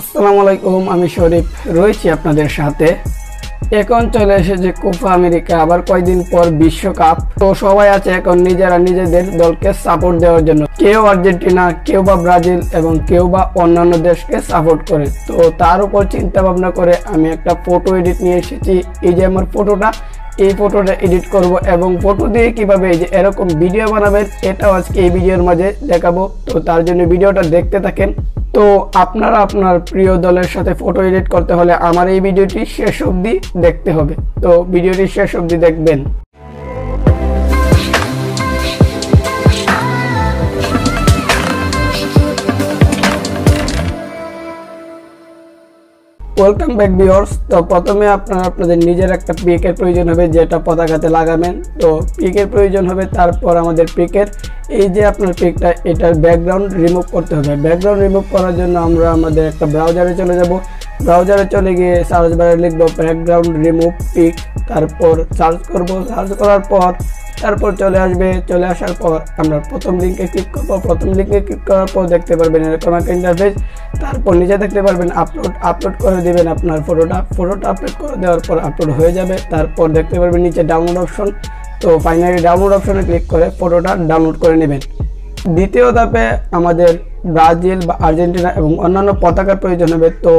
আসসালামু আলাইকুম, আমি শরীফ। রয়েছি আপনাদের সাথে। এখন চলে এসেছে কোপা আমেরিকা, আবার কয়দিন পর বিশ্বকাপ। তো সবাই আছে এখন নিজেরা নিজেদের দলকে সাপোর্ট দেওয়ার জন্য। কেউ আর্জেন্টিনা, কেউ বা ব্রাজিল এবং কেউ বা অন্যান্য দেশকে সাপোর্ট করে। তো তার উপর চিন্তা ভাবনা করে আমি একটা ফটো এডিট নিয়ে এসেছি। এই যে আমার ফটোটা এই ফটোটা এডিট করব এবং ফটো দিয়ে কীভাবে এই যে এরকম ভিডিও বানাবেন, এটাও আজকে এই ভিডিওর মাঝে দেখাবো। তো তার জন্য ভিডিওটা দেখতে থাকেন। তো আপনারা আপনার প্রিয় দলের সাথে ফটো এডিট করতে হলে আমার এই ভিডিওটি শেষ অবধি দেখতে হবে। তো ভিডিওটি শেষ অবধি দেখবেন। ওয়েলকাম ব্যাক ভিউয়ার্স তো প্রথমে আপনারা আপনাদের নিজের একটা পিকের প্রয়োজন হবে, যেটা পতাকাতে লাগাবেন। তো পিকের প্রয়োজন হবে, তারপর আমাদের পিকের এই যে আপনার পিকটা এটার ব্যাকগ্রাউন্ড রিমুভ করতে হবে। ব্যাকগ্রাউন্ড রিমুভ করার জন্য আমরা আমাদের একটা ব্রাউজারে চলে যাব। ব্রাউজারে চলে গিয়ে সার্চ বারে লিখব ব্যাকগ্রাউন্ড রিমুভ পিক তারপর সার্চ করব। সার্চ করার পর তারপর চলে আসবে, চলে আসার পর আমরা প্রথম লিঙ্কে ক্লিক করব। প্রথম লিঙ্কে ক্লিক করার পর দেখতে পারবেন এরকম একটা ইন্টারফেস তারপর নিচে দেখতে পারবেন আপলোড আপলোড করে দেবেন আপনার ফটোটা ফটোটা আপলোড করে দেওয়ার পর আপলোড হয়ে যাবে। তারপর দেখতে পারবেন নিচে ডাউনলোড অপশন তো ফাইনালি ডাউনলোড অপশনে ক্লিক করে ফটোটা ডাউনলোড করে নেবেন। দ্বিতীয় ধাপে আমাদের ব্রাজিল বা আর্জেন্টিনা এবং অন্যান্য পতাকার প্রয়োজন হবে, তো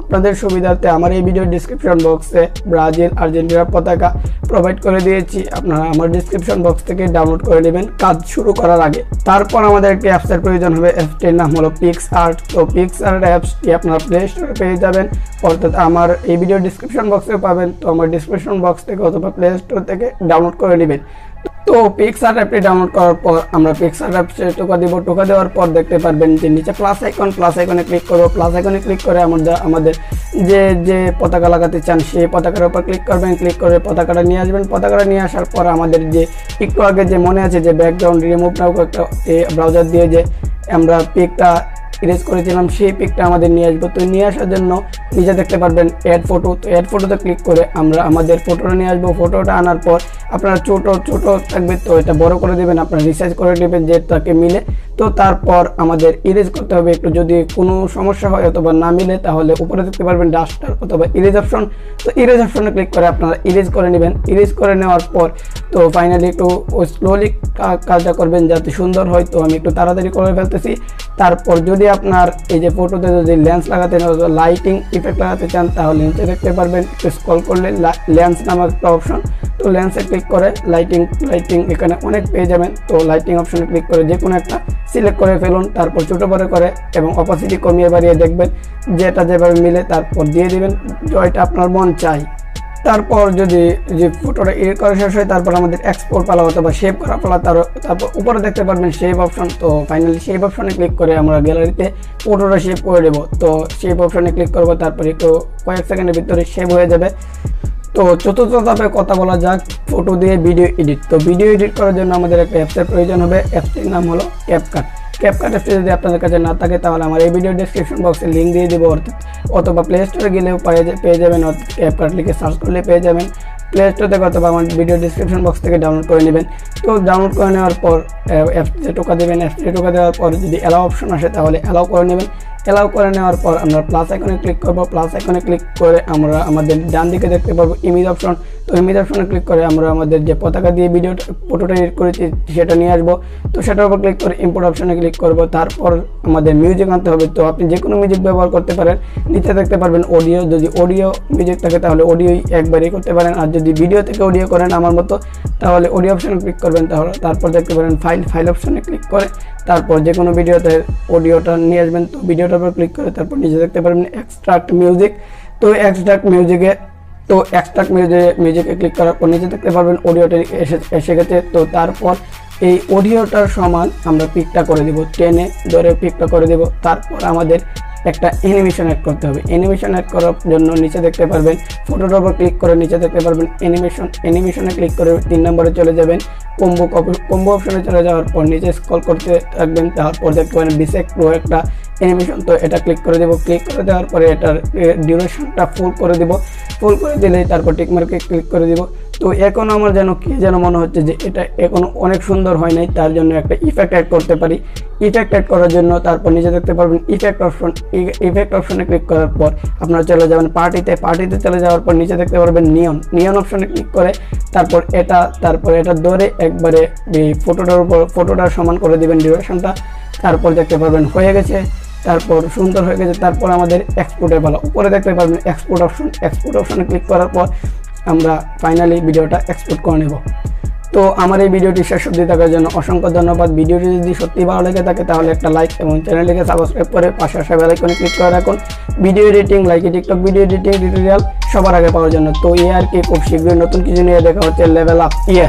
আপনাদের সুবিধার্থে আমার এই ভিডিও ডিসক্রিপশন বক্সে ব্রাজিল আর্জেন্টিনার পতাকা প্রোভাইড করে দিয়েছি। আপনারা আমার ডিসক্রিপশন বক্স থেকে ডাউনলোড করে নেবেন। কাজ শুরু করার আগে, তারপর আমাদের একটি অ্যাপসের প্রয়োজন হবে। অ্যাপসটির নাম হলো পিক্স আর্ট তো পিক্স আর্ট অ্যাপসটি আপনারা প্লে স্টোরে পেয়ে যাবেন। অর্থাৎ আমার এই ভিডিও ডিসক্রিপশন বক্সে পাবেন। তো আমার ডিসক্রিপশন বক্স থেকে অথবা প্লে স্টোর থেকে ডাউনলোড করে নেবেন। তো পিক্সার অ্যাপটি ডাউনলোড করার পর আমরা পিক্সার অ্যাপসে টোকা দিব। টোকা দেওয়ার পর দেখতে পারবেন যে নিচে প্লাস আইকন প্লাস আইকনে ক্লিক করব। প্লাস আইকনে ক্লিক করে আমাদের আমাদের যে যে পতাকা লাগাতে চান, সেই পতাকার উপর ক্লিক করবেন। ক্লিক করে পতাকাটা নিয়ে আসবেন। পতাকাটা নিয়ে আসার পর আমাদের যে, একটু আগে যে মনে আছে যে ব্যাকগ্রাউন্ড রিমুভ একটা ব্রাউজার দিয়ে যে আমরা পিকটা ইরেজ করেছিলাম, সেই পিকটা আমাদের নিয়ে আসব। তো নিয়ে আসার জন্য নিজে দেখতে পারবেন অ্যাড ফটো তো অ্যাড ফটোতে ক্লিক করে আমরা আমাদের ফটোটা নিয়ে আসব। ফটোটা আনার পর আপনারা ছোট ছোট থাকবে। তো এটা বড় করে দেবেন, আপনারা রিসার্চ করে নেবেন যে তাকে মিলে তো তারপর আমাদের ইরেজ করতে হবে। একটু যদি কোনো সমস্যা হয় অথবা না মিলে, তাহলে উপরে দেখতে পারবেন ডাস্টার অথবা ইরেজ অপশন তো ইরেজ অপশনে ক্লিক করে আপনারা ইরেজ করে নেবেন। ইরেজ করে নেওয়ার পর তো ফাইনালি একটু স্লোলি কাজটা করবেন যাতে সুন্দর হয়। তো আমি একটু তাড়াতাড়ি করে ফেলতেছি। তারপর যদি আপনার এই যে ফটোতে যদি লেন্স লাগাতে লাইটিং ইফেক্ট লাগাতে চান, তাহলে নিচে দেখতে পারবেন। একটু স্কল করলে লেন্স নামক একটা অপশন তো লেন্সে ক্লিক করে লাইটিং লাইটিং এখানে অনেক পেয়ে যাবেন। তো লাইটিং অপশনে ক্লিক করে যে কোনো একটা সিলেক্ট করে ফেলুন, তারপর ছোটো বড় করে এবং অপাসিটি কমিয়ে বাড়িয়ে দেখবেন, যেটা যেভাবে মিলে তারপর দিয়ে দিবেন জয়টা আপনার মন চাই তারপর যদি যে ফটোটা এডিট করা শেষ হয়, তারপর আমাদের এক্সপোর্ট পালা অথবা সেভ করা পালা তার তারপর উপরে দেখতে পারবেন সেভ অপশন তো ফাইনালি সেভ অপশনে ক্লিক করে আমরা গ্যালারিতে ফটোটা সেভ করে দেবো। তো সেভ অপশনে ক্লিক করব, তারপর একটু কয়েক সেকেন্ডের ভিতরে সেভ হয়ে যাবে। তো চতুর্থ ধাপে কথা বলা যাক ফটো দিয়ে ভিডিও এডিট তো ভিডিও এডিট করার জন্য আমাদের একটা অ্যাপসের প্রয়োজন হবে। অ্যাপসটির নাম হলো ক্যাপকাট ক্যাপকাট অ্যাপসটি যদি আপনাদের কাছে না থাকে, তাহলে আমার এই ভিডিও ডিসক্রিপশন বক্সে লিঙ্ক দিয়ে দেবো। অর্থাৎ অথবা প্লে স্টোরে গেলেও পেয়ে যাবেন। ক্যাপকাট লিখে সার্চ করলে পেয়ে যাবেন। প্লে স্টোর থেকে অথবা আমার ভিডিও ডিসক্রিপশন বক্স থেকে ডাউনলোড করে নেবেন। তো ডাউনলোড করে নেওয়ার পর অ্যাপসে টোকা দেবেন। অ্যাপসে টোকা দেওয়ার পর যদি অ্যালাউ অপশন আসে, তাহলে অ্যালাউ করে নেবেন। অ্যালাউ করে নেওয়ার পর আমরা প্লাস আইকনে ক্লিক করব। প্লাস আইকনে ক্লিক করে আমরা আমাদের ডান দিকে দেখতে পারব ইমেজ অপশন তো ইমেজ অপশনে ক্লিক করে আমরা আমাদের যে পতাকা দিয়ে ভিডিও ফটোটা এডিট করেছি, সেটা নিয়ে আসব। তো সেটার উপর ক্লিক করে ইম্পোর্ট অপশনে ক্লিক করব। তারপর আমাদের মিউজিক আনতে হবে। তো আপনি যে কোনো মিউজিক ব্যবহার করতে পারেন। নিচে দেখতে পারবেন অডিও যদি অডিও মিউজিক থাকে তাহলে অডিওই একবারই করতে পারেন। আর যদি ভিডিও থেকে অডিও করেন আমার মতো, তাহলে অডিও অপশনে ক্লিক করবেন। তাহলে তারপর দেখতে পারেন ফাইল ফাইল অপশনে ক্লিক করে। তারপর যে কোনো ভিডিওতে অডিওটা নিয়ে আসবেন। তো ভিডিওটার উপর ক্লিক করে তারপর নিচে দেখতে পারবেন এক্সট্রাক্ট মিউজিক তো এক্সট্রাক্ট মিউজিকে তো এক্সট্রাক্ট মিউজিক মিউজিকে ক্লিক করার পর নিচে দেখতে পারবেন অডিওটা এসে এসে গেছে। তো তারপর এই অডিওটার সমান আমরা পিকটা করে দেব। টেনে ধরে পিকটা করে দেব। তারপর আমাদের একটা অ্যানিমেশন অ্যাড করতে হবে। অ্যানিমেশন অ্যাড করার জন্য নিচে দেখতে পারবেন ফটোটার উপর ক্লিক করে নিচে দেখতে পারবেন অ্যানিমেশন অ্যানিমেশনে ক্লিক করে তিন নম্বরে চলে যাবেন। কম্বো কম্বো অপশনে চলে যাওয়ার পর নিচে স্কল করতে থাকবেন। তারপর দেখতে পারেন বিসেক প্রো একটা অ্যানিমেশন তো এটা ক্লিক করে দেব। ক্লিক করে দেওয়ার পরে এটার ডিউরেশনটা ফুল করে দেব। ফুল করে দিলেই তারপর টিকমার্কে ক্লিক করে দিব। তো এখন আমার যেন কি যেন মনে হচ্ছে যে এটা এখনও অনেক সুন্দর হয় নাই, তার জন্য একটা ইফেক্ট অ্যাড করতে পারি। ইফেক্ট অ্যাড করার জন্য তারপর নিচে দেখতে পারবেন ইফেক্ট অপশন ইফেক্ট অপশনে ক্লিক করার পর আপনারা চলে যাবেন পার্টিতে পার্টিতে চলে যাওয়ার পর নিচে দেখতে পারবেন নিয়ন নিয়ন অপশনে ক্লিক করে তারপর এটা তারপর এটা ধরে একবারে ফটোটার উপর ফটোটার সমান করে দিবেন ডিউরেশনটা তারপর দেখতে পারবেন হয়ে গেছে। তারপর সুন্দর হয়ে গেছে, তারপর আমাদের এক্সপোর্টের পালা। উপরে দেখতে পারবেন এক্সপোর্ট অপশন এক্সপোর্ট অপশনে ক্লিক করার পর আমরা ফাইনালি ভিডিওটা এক্সপোর্ট করে নেব। তো আমার এই ভিডিওটি শেষ অবধি থাকার জন্য অসংখ্য ধন্যবাদ। ভিডিওটি যদি সত্যি ভালো লেগে থাকে তাহলে একটা লাইক এবং চ্যানেলটিকে সাবস্ক্রাইব করে পাশে আসা বেলাইকনে ক্লিক করে রাখুন। Video editing like TikTok video editing tutorial সবার আগে পাওয়ার জন্য। তো এই আর কি, খুব শীঘ্রই নতুন কিছু নিয়ে দেখা হচ্ছে লেভেল আপ ইয়ে